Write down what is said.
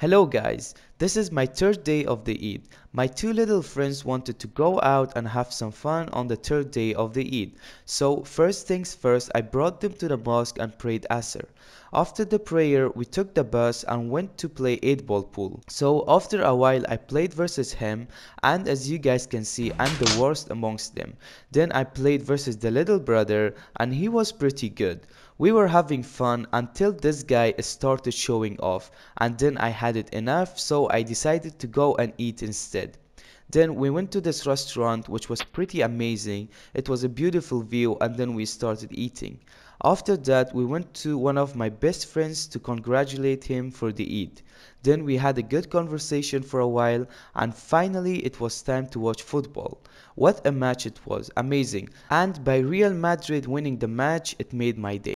Hello guys, this is my third day of the Eid. My two little friends wanted to go out and have some fun on the third day of the Eid. So first things first, I brought them to the mosque and prayed Asr. After the prayer, we took the bus and went to play 8 ball pool. So after a while, I played versus him and as you guys can see, I'm the worst amongst them. Then I played versus the little brother and he was pretty good. We were having fun until this guy started showing off and then I had it enough so I decided to go and eat instead. Then we went to this restaurant which was pretty amazing. It was a beautiful view and then we started eating. After that we went to one of my best friends to congratulate him for the Eid. Then we had a good conversation for a while and finally it was time to watch football. What a match it was, amazing. And by Real Madrid winning the match it made my day.